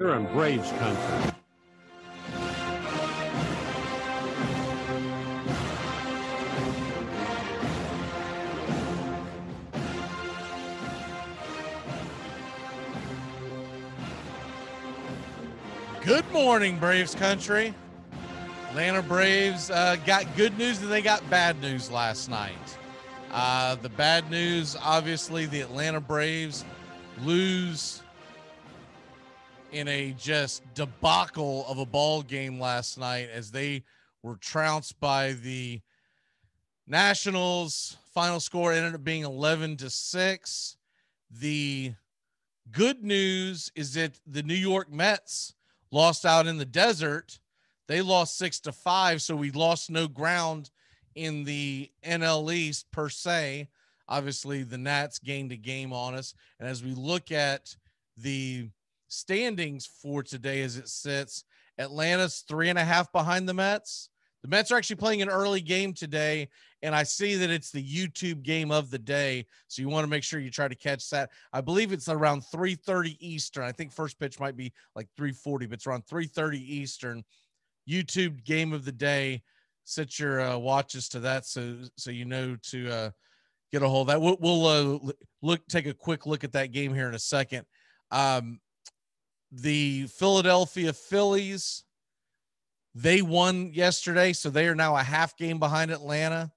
You're in Braves country. Good morning, Braves country. Atlanta Braves uh, got good news and they got bad news last night. Uh, the bad news, obviously, the Atlanta Braves lose in a just debacle of a ball game last night as they were trounced by the Nationals. Final score ended up being 11 to 6. The good news is that the New York Mets lost out in the desert. They lost 6 to 5, so we lost no ground in the NL East per se. Obviously, the Nats gained a game on us. And as we look at the standings for today as it sits, Atlanta's three and a half behind the Mets. The Mets are actually playing an early game today, and I see that it's the YouTube game of the day. So you want to make sure you try to catch that. I believe it's around 3:30 Eastern. I think first pitch might be like 3:40, but it's around 3:30 Eastern. YouTube game of the day. Set your uh, watches to that so so you know to uh, get a hold of that. We'll, we'll uh, look take a quick look at that game here in a second. Um, the Philadelphia Phillies they won yesterday, so they are now a half game behind Atlanta.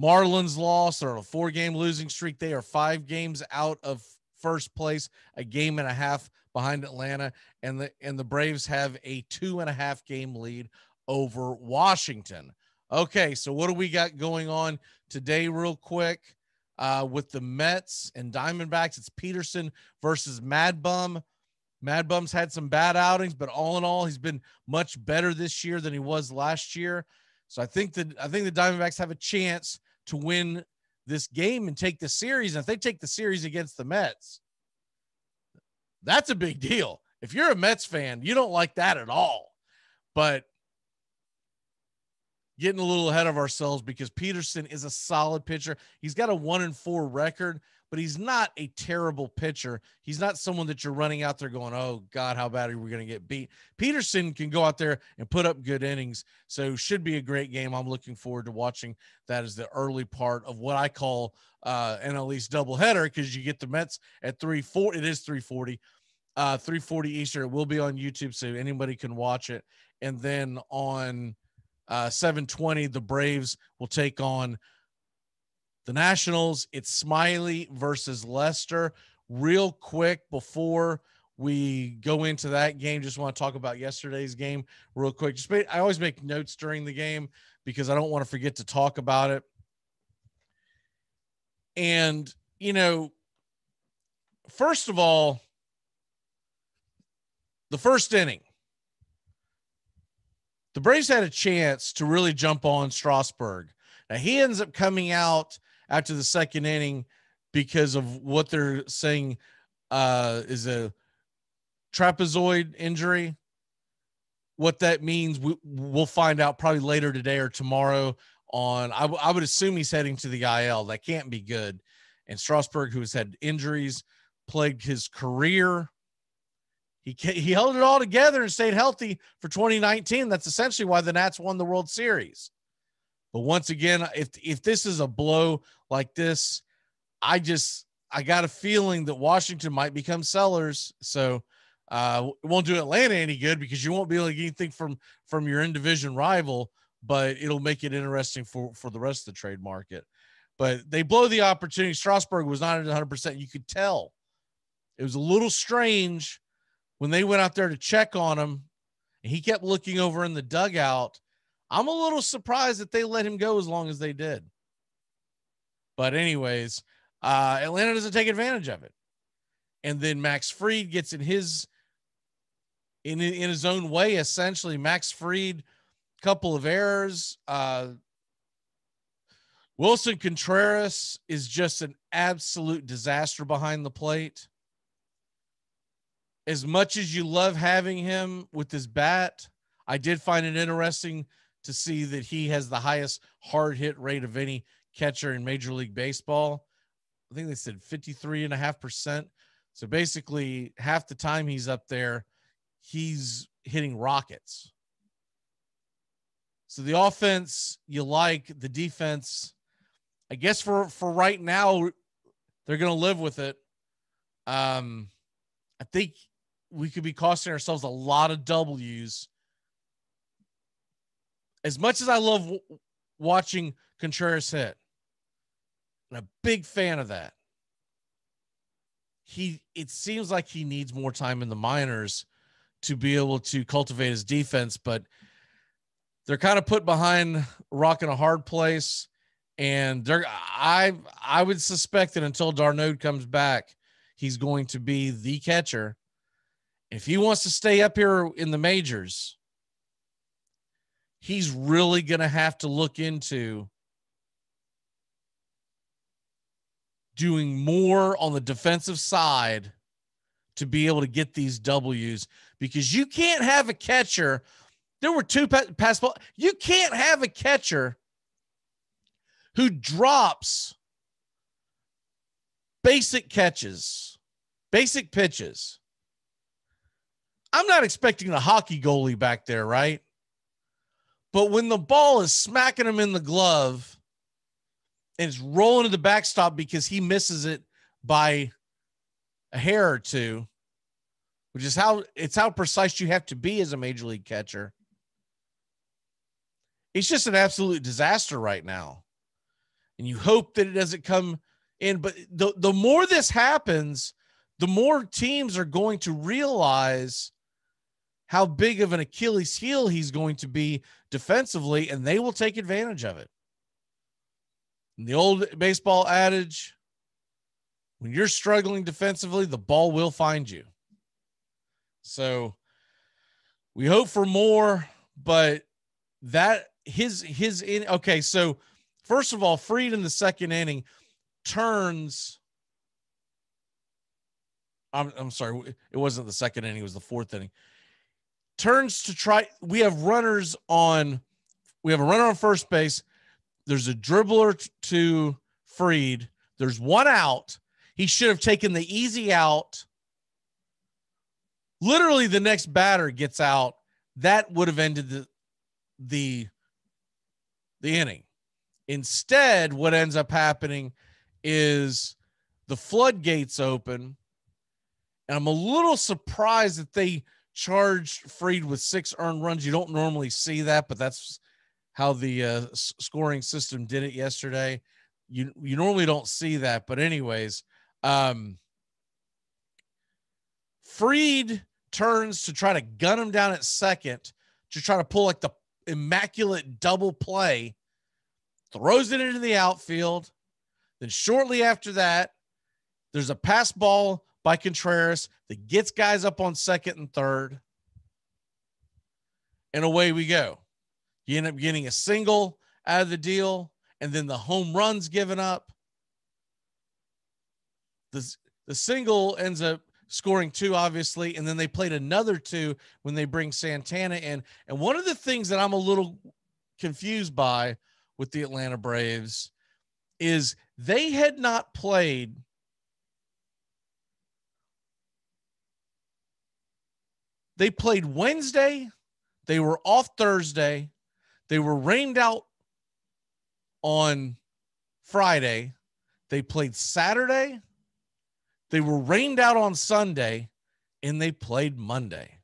Marlins lost or a four game losing streak. They are five games out of first place, a game and a half behind Atlanta, and the and the Braves have a two and a half game lead over Washington. Okay, so what do we got going on today, real quick? Uh, with the Mets and Diamondbacks, it's Peterson versus Mad Bum. Mad Bum's had some bad outings, but all in all, he's been much better this year than he was last year. So I think that I think the Diamondbacks have a chance to win this game and take the series. And if they take the series against the Mets, that's a big deal. If you're a Mets fan, you don't like that at all. But getting a little ahead of ourselves because Peterson is a solid pitcher. He's got a one and four record, but he's not a terrible pitcher. He's not someone that you're running out there going, oh God, how bad are we going to get beat? Peterson can go out there and put up good innings. So should be a great game. I'm looking forward to watching that as the early part of what I call uh NL East doubleheader because you get the Mets at 340. It is 340. Uh 340 Eastern. It will be on YouTube, so anybody can watch it. And then on uh 720, the Braves will take on the Nationals, it's Smyly versus Lester. Real quick before we go into that game, just want to talk about yesterday's game real quick. Just I always make notes during the game because I don't want to forget to talk about it. And, you know, first of all, the first inning, the Braves had a chance to really jump on Strasburg. Now he ends up coming out after the second inning because of what they're saying uh, is a trapezoid injury. What that means, we, will find out probably later today or tomorrow. On, I, w- I would assume he's heading to the IL. That can't be good. And Strasburg, who has had injuries, plagued his career. He he held it all together and stayed healthy for 2019. That's essentially why the Nats won the World Series. But once again, if if this is a blow like this, I just I got a feeling that Washington might become sellers. So uh, it won't do Atlanta any good because you won't be able to get anything from from your in division rival, but it'll make it interesting for for the rest of the trade market. But they blow the opportunity. Strasburg was not at 100. percent You could tell it was a little strange when they went out there to check on him, and he kept looking over in the dugout I'm a little surprised that they let him go as long as they did. But, anyways, uh, Atlanta doesn't take advantage of it. And then Max Fried gets in his in in his own way, essentially. Max Fried, couple of errors. Uh, William Contreras is just an absolute disaster behind the plate. As much as you love having him with his bat, I did find it interesting to see that he has the highest hard hit rate of any catcher in Major League Baseball. I think they said 53 and a half percent. So basically, half the time he's up there, he's hitting rockets. So the offense you like, the defense, I guess for for right now, they're going to live with it. Um, I think we could be costing ourselves a lot of W's. As much as I love w- watching Contreras hit, I'm a big fan of that. He it seems like he needs more time in the minors to be able to cultivate his defense, but they're kind of put behind rock in a hard place. And they're I I would suspect that until d'Arnaud comes back, he's going to be the catcher. If he wants to stay up here in the majors, he's really going to have to look into doing more on the defensive side to be able to get these W's because you can't have a catcher. There were two pass ball. You can't have a catcher who drops basic catches, basic pitches. I'm not expecting the hockey goalie back there, right? But when the ball is smacking him in the glove and it's rolling to the backstop because he misses it by a hair or two, which is how it's how precise you have to be as a major league catcher. It's just an absolute disaster right now. And you hope that it doesn't come in. But the, the more this happens, the more teams are going to realize how big of an Achilles heel he's going to be defensively, and they will take advantage of it. And the old baseball adage when you're struggling defensively, the ball will find you. So we hope for more, but that his his in okay. So first of all, Fried in the second inning turns. I'm I'm sorry, it wasn't the second inning; it was the fourth inning. Turns to try. We have runners on. We have a runner on first base. There's a dribbler to Fried. There's one out. He should have taken the easy out. Literally, the next batter gets out. That would have ended the the the inning. Instead, what ends up happening is the floodgates open. And I'm a little surprised that they charged Fried with six earned runs. You don't normally see that, but that's how the uh, scoring system did it yesterday. You you normally don't see that, but anyways, um, Fried turns to try to gun him down at second to try to pull like the immaculate double play, throws it into the outfield. Then shortly after that, there's a pass ball by Contreras that gets guys up on second and third. And away we go. You end up getting a single out of the deal, and then the home runs given up. The, the single ends up scoring two, obviously, and then they played another two when they bring Santana in. And one of the things that I'm a little confused by with the Atlanta Braves is they had not played they played Wednesday, they were off Thursday, they were rained out on Friday, they played Saturday, they were rained out on Sunday, and they played Monday.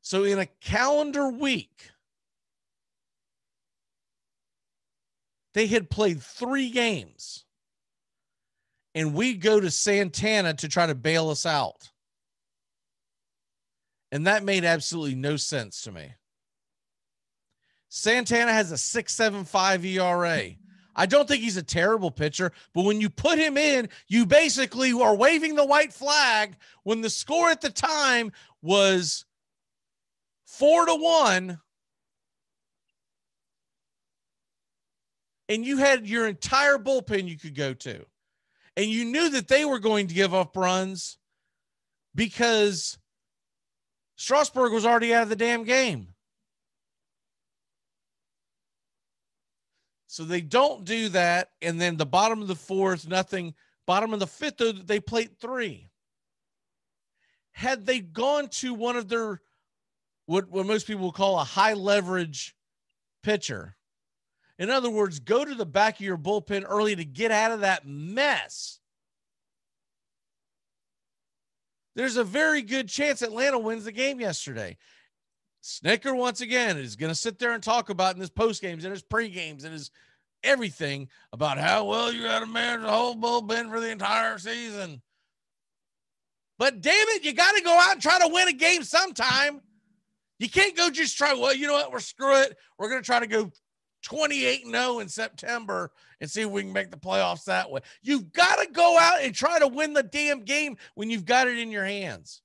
So in a calendar week, they had played three games. And we go to Santana to try to bail us out. And that made absolutely no sense to me. Santana has a 6.75 ERA. I don't think he's a terrible pitcher, but when you put him in, you basically are waving the white flag when the score at the time was four to one and you had your entire bullpen you could go to, and you knew that they were going to give up runs because Strasburg was already out of the damn game. So they don't do that. And then the bottom of the fourth, nothing Bottom of the fifth, though, they played three. Had they gone to one of their what, what most people will call a high leverage pitcher, in other words, go to the back of your bullpen early to get out of that mess. There's a very good chance Atlanta wins the game yesterday. Snitker once again, is going to sit there and talk about in his post games and his pre games and his everything about how well you got to manage the whole bullpen for the entire season. But damn it, you got to go out and try to win a game sometime. You can't go just try, well, you know what? We're screw it. We're going to try to go 28 0 in September and see if we can make the playoffs that way. You've got to go out and try to win the damn game when you've got it in your hands.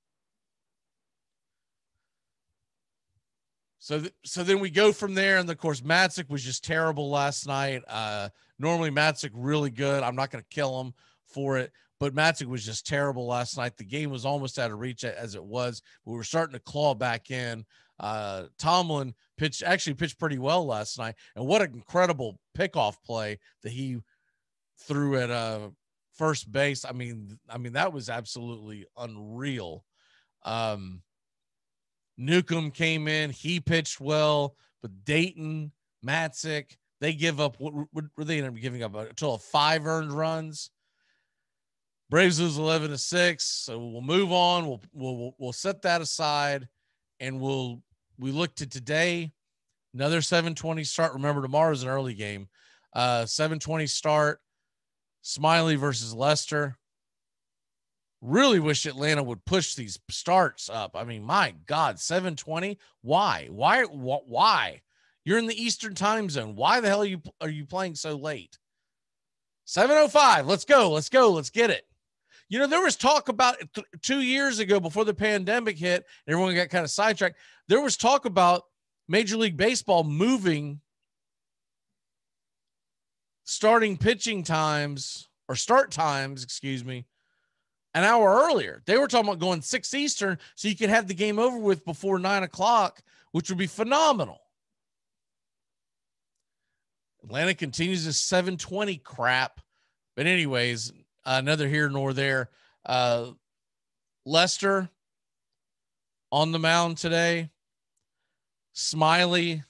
So, th- so then we go from there, and of course, Matzek was just terrible last night. Uh, normally, Matzek really good. I'm not going to kill him for it, but Matzek was just terrible last night. The game was almost out of reach as it was. We were starting to claw back in. Uh, Tomlin pitched actually pitched pretty well last night, and what an incredible pickoff play that he threw at uh, first base. I mean, I mean that was absolutely unreal. Um, Newcomb came in, he pitched well, but Dayton, Matzek, they give up what, what were they giving up a total of five earned runs. Braves lose 11 to 6. So we'll move on. We'll, we'll, we'll set that aside and we'll, we look to today, another 720 start. Remember, tomorrow's an early game. Uh, 720 start, Smyly versus Lester really wish Atlanta would push these starts up. I mean, my God, 720. Why? Why? Why? You're in the Eastern time zone. Why the hell are you are you playing so late? 705. Let's go. Let's go. Let's get it. You know, there was talk about th- two years ago before the pandemic hit, everyone got kind of sidetracked. There was talk about Major League Baseball moving starting pitching times or start times, excuse me, an hour earlier. They were talking about going six Eastern so you could have the game over with before nine o'clock, which would be phenomenal. Atlanta continues this 720 crap. But, anyways, uh, neither here nor there. Uh, Lester on the mound today. Smyly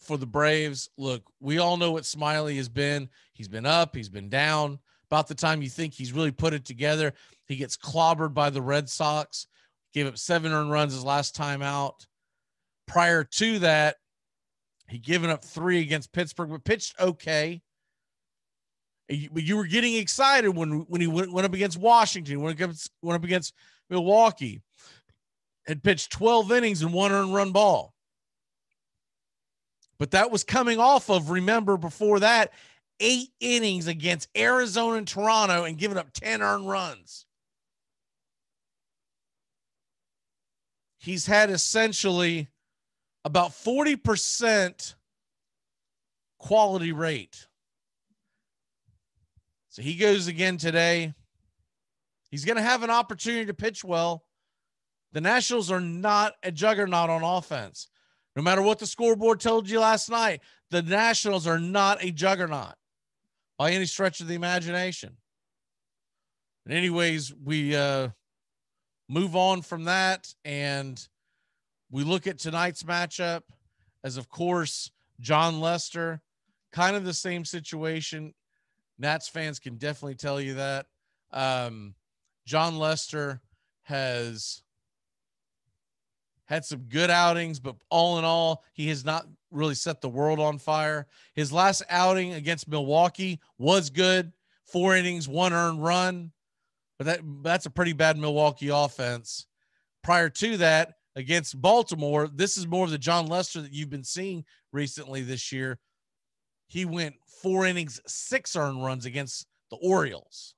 for the Braves. Look, we all know what Smyly has been. He's been up, he's been down. About the time you think he's really put it together, he gets clobbered by the Red Sox. Gave up seven earned runs his last time out. Prior to that, he given up three against Pittsburgh, but pitched okay. But you were getting excited when when he went, went up against Washington, went up, went up against Milwaukee, had pitched 12 innings and one earned run ball. But that was coming off of, remember, before that, eight innings against Arizona and Toronto and giving up 10 earned runs. He's had essentially about 40% quality rate. So he goes again today. He's going to have an opportunity to pitch well. The Nationals are not a juggernaut on offense. No matter what the scoreboard told you last night, the Nationals are not a juggernaut by any stretch of the imagination. And anyways, we uh, move on from that and we look at tonight's matchup as, of course, Jon Lester, kind of the same situation. Nats fans can definitely tell you that. Um, Jon Lester has had some good outings, but all in all, he has not really set the world on fire. His last outing against Milwaukee was good, four innings, one earned run, but that that's a pretty bad Milwaukee offense. Prior to that, against Baltimore, this is more of the Jon Lester that you've been seeing recently this year. He went four innings, six earned runs against the Orioles.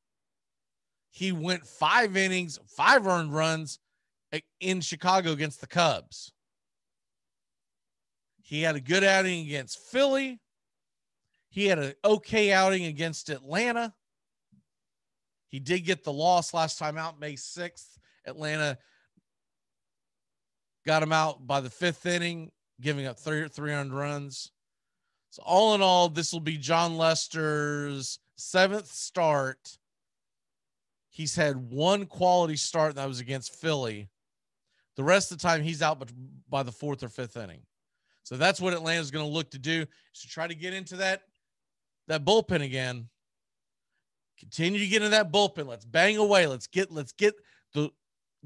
He went five innings, five earned runs in Chicago against the Cubs. He had a good outing against Philly. He had an okay outing against Atlanta. He did get the loss last time out, May 6th. Atlanta got him out by the fifth inning, giving up three, 300 runs. So, all in all, this will be Jon Lester's seventh start he's had one quality start, that was against Philly. The rest of the time, he's out by the fourth or fifth inning. So that's what Atlanta's going to look to do is to try to get into that that bullpen again. Continue to get into that bullpen. Let's bang away. Let's get let's get the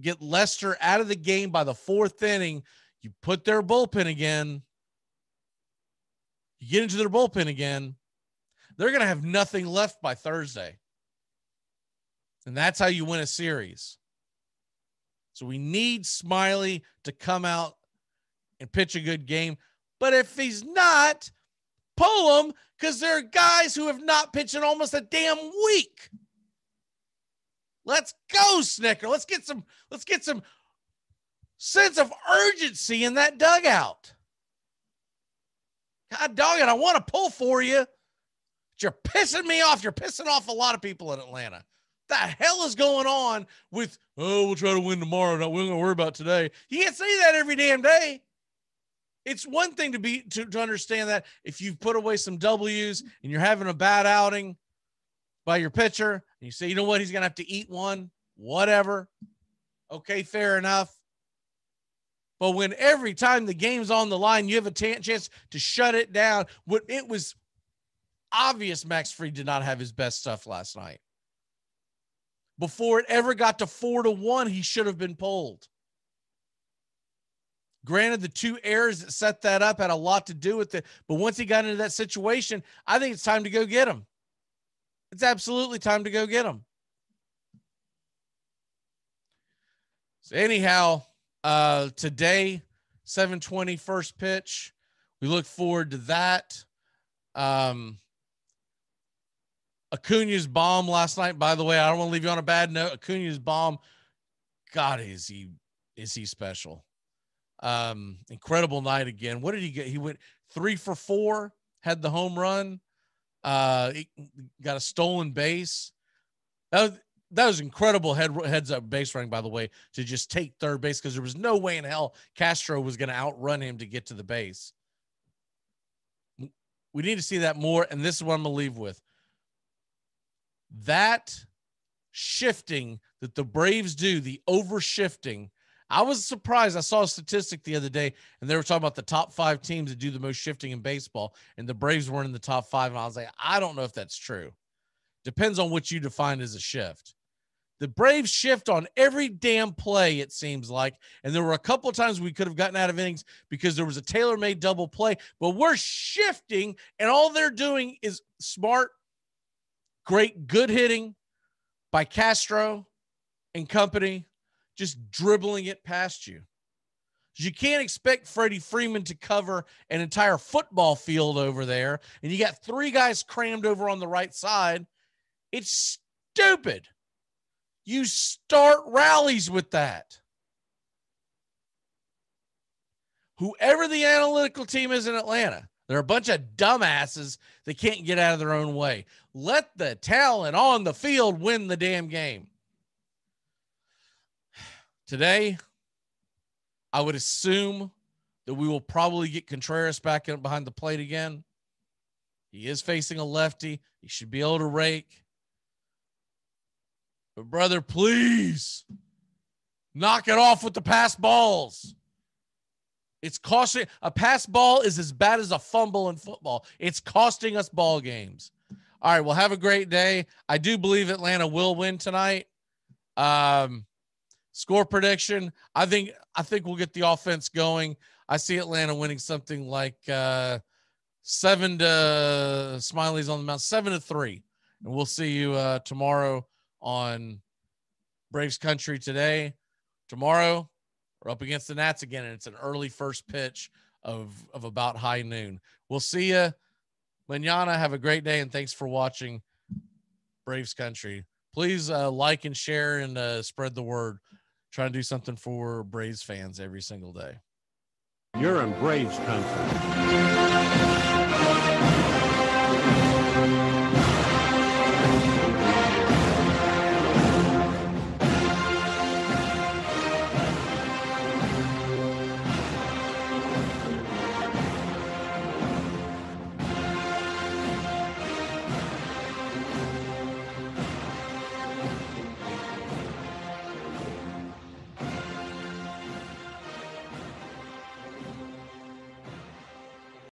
get Lester out of the game by the fourth inning. You put their bullpen again. You get into their bullpen again. They're going to have nothing left by Thursday. And that's how you win a series. So we need Smyly to come out and pitch a good game. But if he's not, pull him because there are guys who have not pitched in almost a damn week. Let's go, Snitker. Let's get some, let's get some sense of urgency in that dugout. God dog it, I want to pull for you. But you're pissing me off. You're pissing off a lot of people in Atlanta. The hell is going on with, oh, we'll try to win tomorrow. Not we're gonna worry about today. You can't say that every damn day. It's one thing to be to, to understand that if you've put away some W's and you're having a bad outing by your pitcher, and you say, you know what, he's gonna have to eat one, whatever. Okay, fair enough. But when every time the game's on the line, you have a t- chance to shut it down. What it was obvious Max Fried did not have his best stuff last night. Before it ever got to four to one, he should have been pulled. Granted, the two errors that set that up had a lot to do with it. But once he got into that situation, I think it's time to go get him. It's absolutely time to go get him. So, anyhow, uh, today, 720 first pitch. We look forward to that. Um, Acuna's bomb last night, by the way, I don't want to leave you on a bad note. Acuna's bomb, God, is he is he special? Um, incredible night again. What did he get? He went three for four, had the home run, uh, got a stolen base. That was, that was incredible head heads up base running, by the way, to just take third base because there was no way in hell Castro was going to outrun him to get to the base. We need to see that more, and this is what I'm gonna leave with. That shifting that the Braves do, the overshifting. I was surprised. I saw a statistic the other day, and they were talking about the top five teams that do the most shifting in baseball, and the Braves weren't in the top five. And I was like, I don't know if that's true. Depends on what you define as a shift. The Braves shift on every damn play, it seems like. And there were a couple times we could have gotten out of innings because there was a tailor made double play, but we're shifting, and all they're doing is smart, great, good hitting by Castro and company, just dribbling it past you. You can't expect Freddie Freeman to cover an entire football field over there, and you got three guys crammed over on the right side. It's stupid. You start rallies with that. Whoever the analytical team is in Atlanta, they're a bunch of dumbasses that can't get out of their own way. Let the talent on the field win the damn game. Today, I would assume that we will probably get Contreras back in behind the plate again. He is facing a lefty. He should be able to rake. But brother, please knock it off with the pass balls. It's costing a pass ball is as bad as a fumble in football. It's costing us ball games. All right, well, have a great day. I do believe Atlanta will win tonight. Um, score prediction. I think I think we'll get the offense going. I see Atlanta winning something like uh, seven to Smyly's on the mount, seven to three, and we'll see you uh, tomorrow on Braves country today. Tomorrow, we're up against the Nats again, and it's an early first pitch of, of about high noon. We'll see you. Manana, have a great day, and thanks for watching Braves country. Please uh, like and share and uh, spread the word. Try to do something for Braves fans every single day. You're in Braves country.